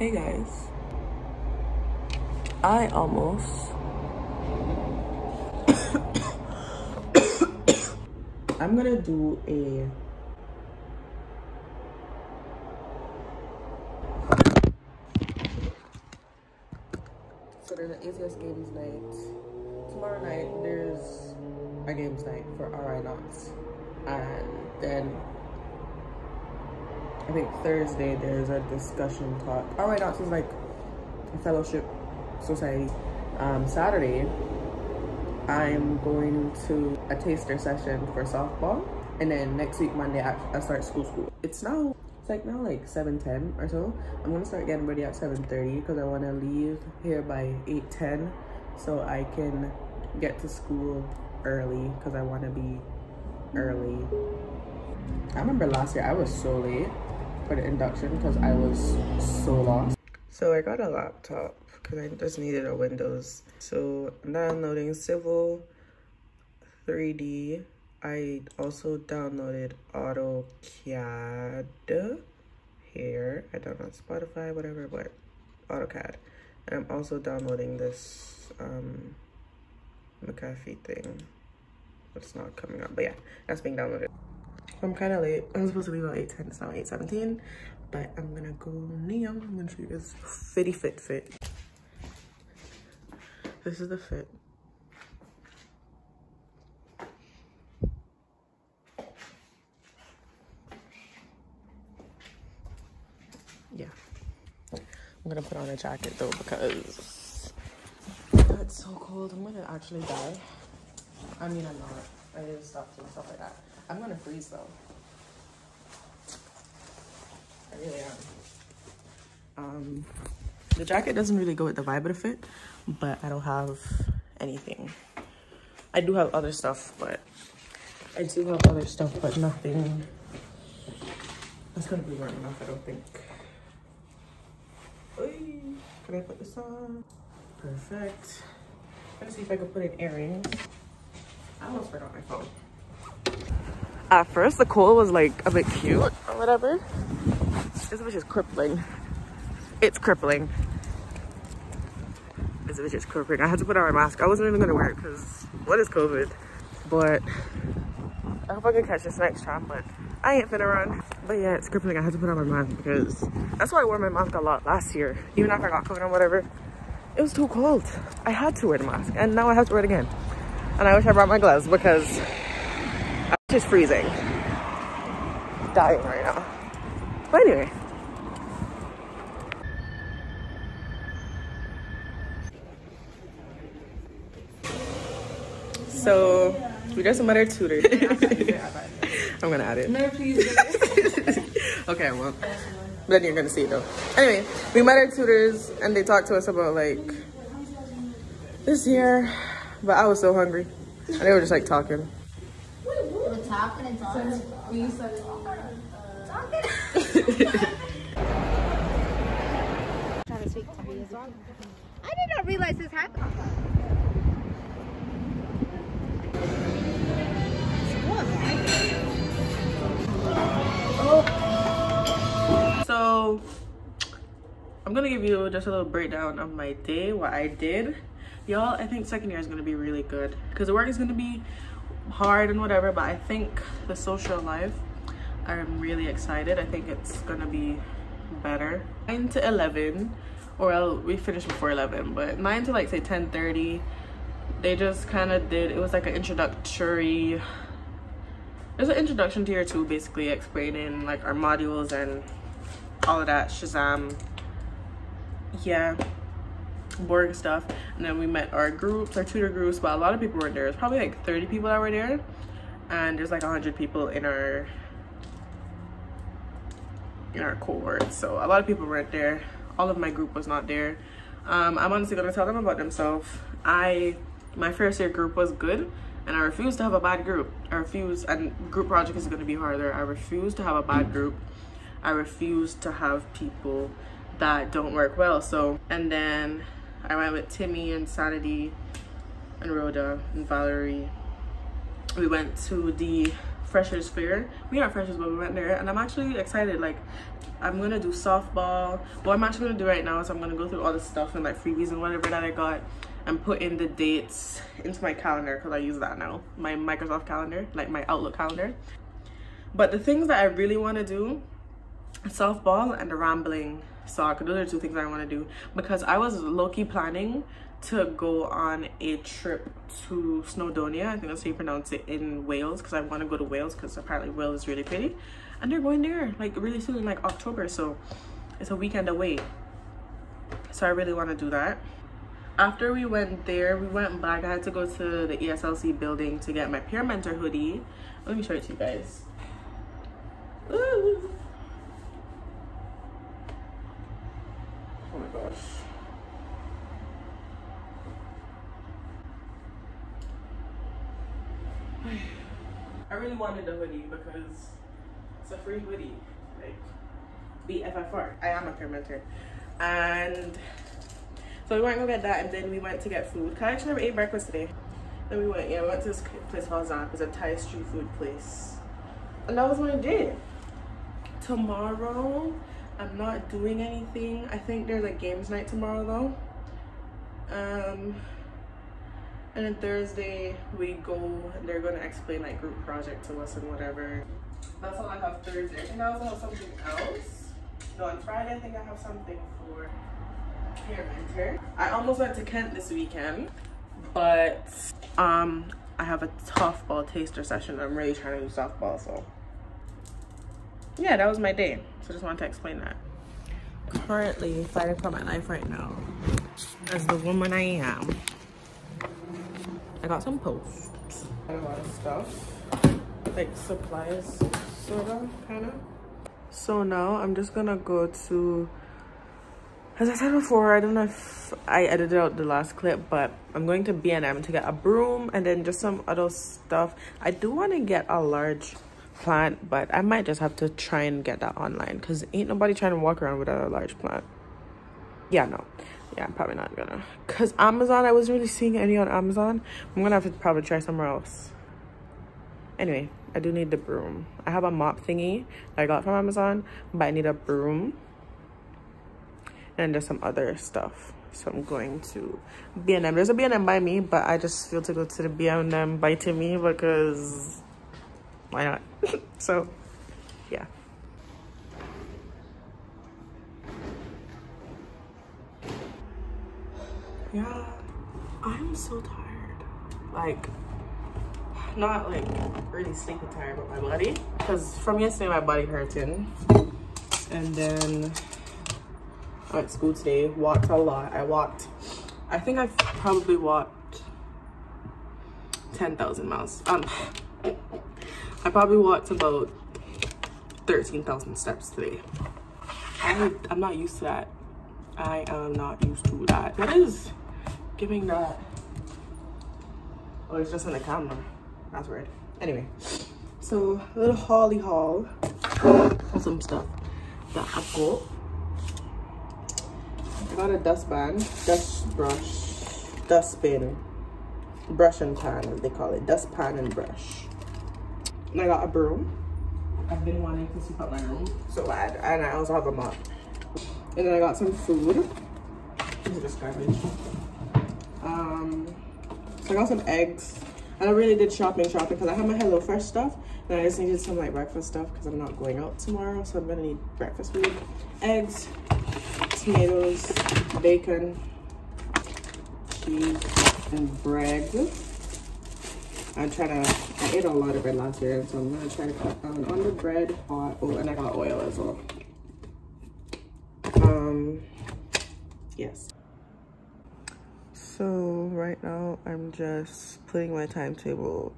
Hey guys. I almost I'm gonna do a so there's an ACS games night. Tomorrow night there's a games night for RI Knox. And then I think Thursday there's a discussion talk. Oh, RI Knox is like a fellowship society. Um, Saturday I'm going to a taster session for softball. And then next week, Monday, I, I start school school. It's now, it's like now like 7.10 or so. I'm gonna start getting ready at 7.30 because I wanna leave here by 8.10 so I can get to school early because I wanna be early. I remember last year I was so late for the induction because I was so lost. So I got a laptop because I just needed a Windows. So I'm downloading Civil 3D. I also downloaded AutoCAD here. I don't know Spotify, whatever, but AutoCAD. And I'm also downloading this um, McAfee thing. It's not coming up, but yeah, that's being downloaded. I'm kind of late. I'm supposed to leave at 8.10, it's now 8.17. But I'm gonna go neon. I'm gonna show you this fitty fit fit. This is the fit. Yeah. I'm gonna put on a jacket though because it's so cold. I'm gonna actually die. I mean, I'm not. I need to stop doing stuff like that. I'm gonna freeze though. I really am. Um, the jacket doesn't really go with the vibe of the fit, but I don't have anything. I do have other stuff, but I do have other stuff, but nothing that's gonna be warm enough, I don't think. Oy, can I put this on? Perfect. Let's see if I can put in earrings. I almost forgot my phone. At first, the coal was like a bit cute or whatever. This bitch is crippling. It's crippling. This bitch is crippling. I had to put on my mask. I wasn't even gonna wear it because what is COVID? But I hope I can catch this next time, but I ain't finna run. But yeah, it's crippling. I had to put on my mask because that's why I wore my mask a lot last year. Even after I got COVID or whatever, it was too cold. I had to wear the mask and now I have to wear it again. And I wish I brought my gloves because just freezing. Dying right now. But anyway. So we got some other tutors. I'm gonna add it. No, please. okay, I won't. Then you're gonna see it though. Anyway, we met our tutors and they talked to us about like this year, but I was so hungry. And they were just like talking. We're talking and talking. We started talking. Trying to speak to me. I did not realize this happened. So I'm gonna give you just a little breakdown of my day, what I did. Y'all, I think second year is gonna be really good because the work is gonna be hard and whatever, but I think the social life, I'm really excited. I think it's gonna be better. 9 to 11, or we finished before 11, but 9 to like say 10.30, they just kind of did, it was like an introductory, there's an introduction to year two basically explaining like our modules and all of that Shazam. Yeah, boring stuff. And then we met our groups, our tutor groups, but a lot of people were there. It's probably like 30 people that were there. And there's like 100 people in our in our cohort. So a lot of people weren't there. All of my group was not there. Um, I'm honestly gonna tell them about themselves. I my first year group was good and I refuse to have a bad group. I refuse and group project is gonna be harder. I refuse to have a bad group. I refuse to have people that don't work well. So, and then I went with Timmy and Sanity and Rhoda and Valerie. We went to the freshers fair. We aren't freshers but we went there and i'm actually excited. Like i'm gonna do softball. What i'm actually gonna do right now is i'm gonna go through all the stuff and like freebies and whatever that i got and put in the dates into my calendar because i use that now. My microsoft calendar like my outlook calendar. But the things that i really want to do softball and the rambling soccer those are two things i want to do because i was low-key planning to go on a trip to Snowdonia. I think that's how you pronounce it in Wales because I want to go to Wales because apparently Wales is really pretty. And they're going there like really soon, in like October. So it's a weekend away. So I really want to do that. After we went there, we went back. I had to go to the ESLC building to get my peer mentor hoodie. Let me show it to you guys. Ooh. Oh my gosh. I really wanted the hoodie because it's a free hoodie. Like BFFR. I am a fermenter. And so we went to get that and then we went to get food. I actually never ate breakfast today. Then we went, yeah, we went to this place called Zaap. It's a Thai street food place. And that was my day. Tomorrow, I'm not doing anything. I think there's a games night tomorrow though. Um, and then Thursday we go they're gonna explain like group project to us and whatever. That's all I have Thursday. I think I also have something else. No, on Friday I think I have something for peer mentor. I almost went to Kent this weekend, but um I have a softball taster session. I'm really trying to do softball, so yeah, that was my day. So just wanted to explain that. Currently fighting for my life right now as the woman I am. I got some posts. Got a lot of stuff, like supplies, sort of, kind of. So now I'm just gonna go to, as I said before, I don't know if I edited out the last clip, but I'm going to B&M to get a broom and then just some other stuff. I do want to get a large plant, but I might just have to try and get that online because ain't nobody trying to walk around with a large plant. Yeah, no yeah i'm probably not gonna. Because amazon i wasn't really seeing any on amazon. I'm gonna have to probably try somewhere else. Anyway i do need the broom. I have a mop thingy that i got from amazon but i need a broom and there's some other stuff. So i'm going to b&m there's a b&m by me but i just feel to go to the b&m by me because why not? So yeah yeah i'm so tired. Like not like really sleepy tired but my body. Because from yesterday my body hurting and then i went to school today. Walked a lot. I walked i think i've probably walked 10,000 miles. Um i probably walked about 13,000 steps today. I, i'm not used to that. I am not used to that. That is giving that. Oh, it's just in the camera. That's weird. Anyway, so a little Holly haul for some stuff that I got. I got a dustpan, dust brush, dustbin, brush and pan as they call it, dustpan and brush. And I got a broom. I've been wanting to sweep up my room so bad, and I also have a mop. And then I got some food. This is just garbage. Um, so I got some eggs. And I really did shopping shopping because I have my Hello Fresh stuff. And I just needed some like breakfast stuff because I'm not going out tomorrow. So I'm gonna need breakfast food. Eggs, tomatoes, bacon, cheese, and bread. I'm trying to, I ate a lot of bread last year, so I'm gonna try to cut down on the bread. Hot, oh, and I got oil as well. Um, yes. So right now I'm just putting my timetable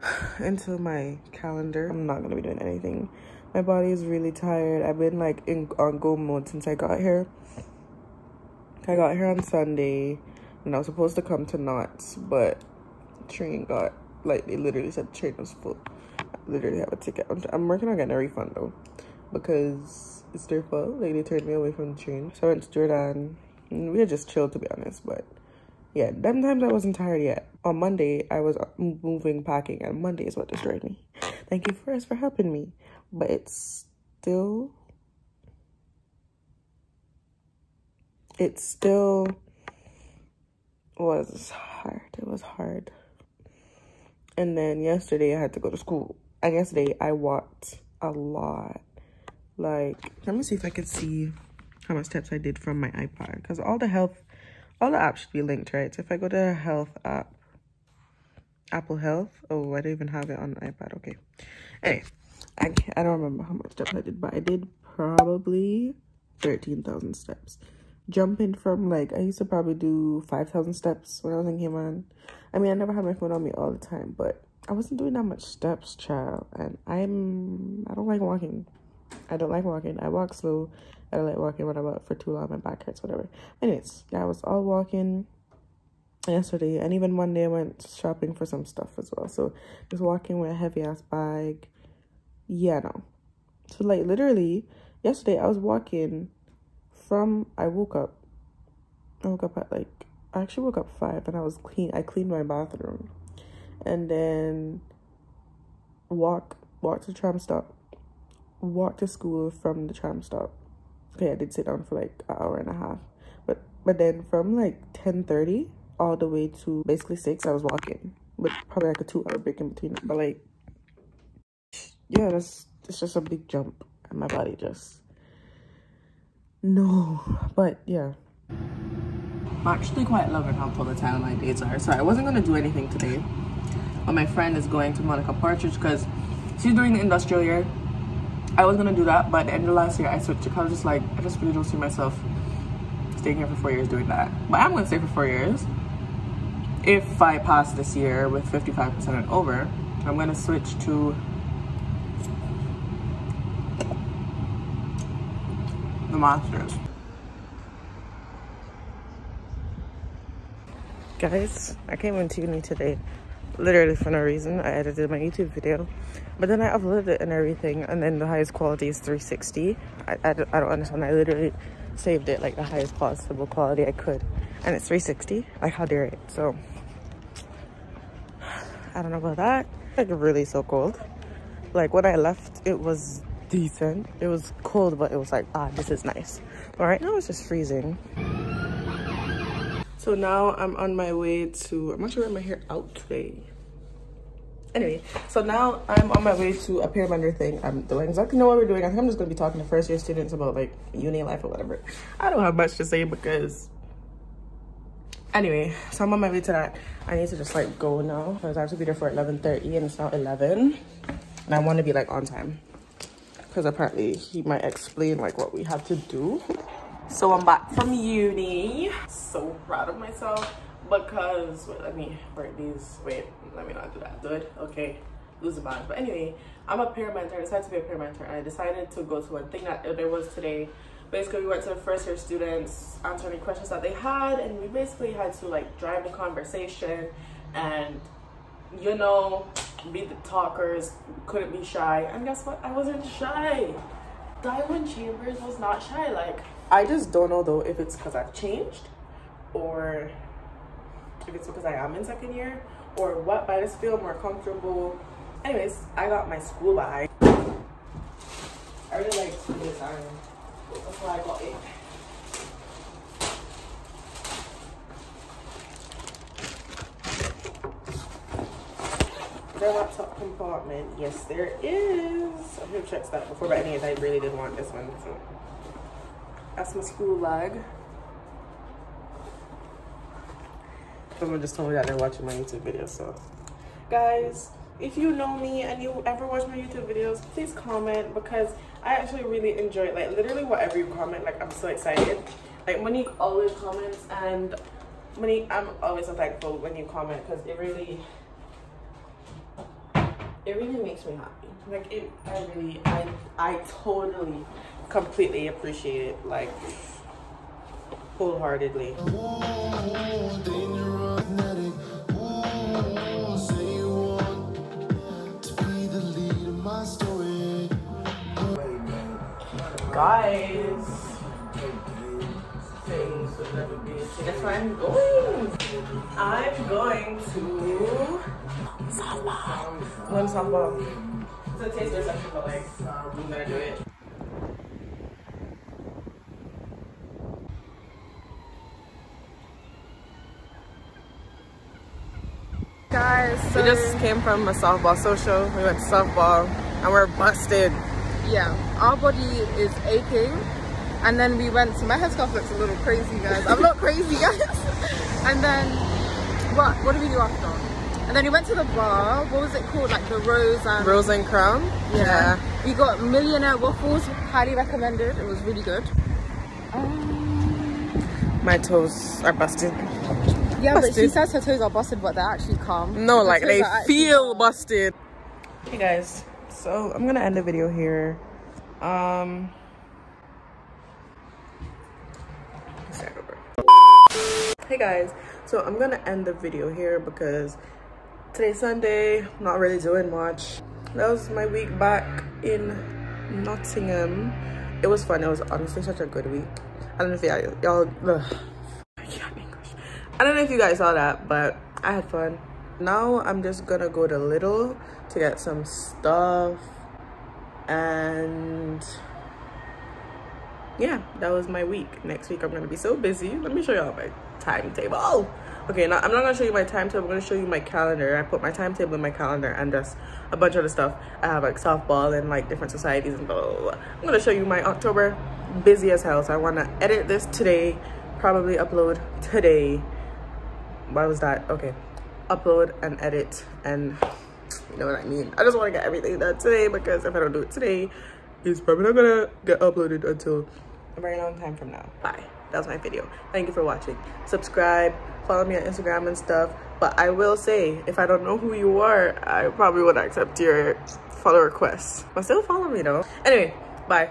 into my calendar. I'm not gonna be doing anything. My body is really tired. I've been like in on go mode since I got here. I got here on Sunday and I was supposed to come to Notts, but train got like they literally said train was full. I literally have a ticket. I'm, I'm working on getting a refund though because it's their fault. Like they turned me away from the train. So I went to Jordan we were just chill to be honest but Yeah, them times I wasn't tired yet. On Monday, I was uh, moving, packing, and Monday is what destroyed me. Thank you first for helping me. But it's still... It still was hard. It was hard. And then yesterday, I had to go to school. And yesterday, I walked a lot. Like, let me see if I can see how much steps I did from my iPad. Because all the health all the apps should be linked, right? So if I go to health app, Apple Health. Oh, I don't even have it on iPad. Okay. Anyway, I, I don't remember how much steps I did, but I did probably 13,000 steps. Jumping from like, I used to probably do 5,000 steps when I was in Cayman. I mean, I never had my phone on me all the time, but I wasn't doing that much steps, child. And I'm, I don't like walking. I don't like walking. I walk slow. I don't like walking when I'm out for too long. My back hurts, whatever. Anyways, yeah, I was all walking yesterday. And even one day I went shopping for some stuff as well. So just walking with a heavy ass bag. Yeah, no. So like literally yesterday I was walking from, I woke up. I woke up at like, I actually woke up five and I was clean. I cleaned my bathroom. And then walk, walk to the tram stop walk to school from the tram stop. Okay, I did sit down for like an hour and a half. But but then from like 10.30 all the way to basically 6, I was walking. but probably like a two hour break in between. But like, yeah, that's it's just a big jump. And my body just, no. But yeah. I'm actually quite loving how full volatile my days are. So I wasn't going to do anything today. But my friend is going to Monica Partridge because she's doing the industrial year I was gonna do that, but at the end of last year I switched I was just like, I just really don't see myself staying here for four years doing that. But I'm gonna stay for four years. If I pass this year with 55% and over, I'm gonna switch to the masters. Guys, I came into uni today literally for no reason. I edited my YouTube video, but then I uploaded it and everything, and then the highest quality is 360. I, I, don't, I don't understand. I literally saved it like the highest possible quality I could, and it's 360. Like, how dare it? So, I don't know about that. Like, really so cold. Like, when I left, it was decent. It was cold, but it was like, ah, this is nice. But right now, it's just freezing. So now I'm on my way to, I'm actually wearing my hair out today. Anyway, so now I'm on my way to a peer mentor thing. I don't exactly know what we're doing. I think I'm just gonna be talking to first year students about like uni life or whatever. I don't have much to say because anyway, so I'm on my way to that. I need to just like go now because I have to be there for 11.30 and it's now 11. And I want to be like on time because apparently he might explain like what we have to do. So I'm back from uni. So proud of myself because wait, let me write these. Wait, let me not do that. Good. Okay. Lose the balance. But anyway, I'm a peer mentor. I decided to be a peer mentor and I decided to go to one thing that there was today. Basically, we went to the first year students, answer any questions that they had, and we basically had to like drive the conversation and you know, be the talkers, couldn't be shy. And guess what? I wasn't shy. Diamond Chambers was not shy. Like I just don't know though if it's because I've changed or if it's because I am in second year or what, but I just feel more comfortable. Anyways, I got my school bag. I really like school design. That's why I got it. The laptop compartment, yes there is. I should checked that before, but anyways, I really did want this one. So that's my school bag. Someone just told me that they're watching my YouTube videos, so. Guys, if you know me and you ever watch my YouTube videos, please comment because I actually really enjoy it. Like literally whatever you comment, like I'm so excited. Like Monique always comments and Monique, I'm always so thankful when you comment because it really, it really makes me happy. Like it, I really, I, I totally completely appreciate it, like wholeheartedly. Guys. That's why I'm going. I'm going to softball. One softball. It's a taster session, but like, I'm gonna do it. Guys, so We just came from a softball social. We went to softball and we're busted. yeah, our body is aching. And then we went to my headscarf looks a little crazy, guys. I'm not crazy, guys. and then what what did we do after? And then we went to the bar. What was it called? Like the Rose and Rose and Crown. yeah. We got millionaire waffles, highly recommended. It was really good. Um, My toes are busted. Yeah, but she says her toes are busted, but they're actually calm. No, Her like they feel calm. busted. Hey guys, so I'm gonna end the video here. Um. Hey guys, so I'm gonna end the video here because today's Sunday. I'm not really doing much. That was my week back in Nottingham. It was fun. It was honestly such a good week. I don't know if y'all, y'all ugh. I can't English. I don't know if you guys saw that, but I had fun. Now I'm just gonna go to Lidl to get some stuff and yeah, that was my week. Next week I'm gonna be so busy. Let me show y'all my timetable. Okay, now I'm not gonna show you my timetable. I'm gonna show you my calendar. I put my timetable in my calendar and just a bunch of the stuff. I have like softball and like different societies and blah, blah, blah. I'm gonna show you my October busy as hell. So I wanna edit this today, probably upload today. Why was that? Okay, upload and edit and you know what I mean. I just wanna get everything done today because if I don't do it today, it's probably not gonna get uploaded until a very long time from now. Bye. That was my video. Thank you for watching. Subscribe, follow me on Instagram and stuff. But I will say, if I don't know who you are, I probably would accept your follow requests. But still follow me though. Anyway, bye.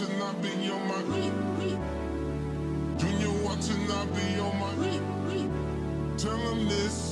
watching, I be watching, I be on my Tell him this.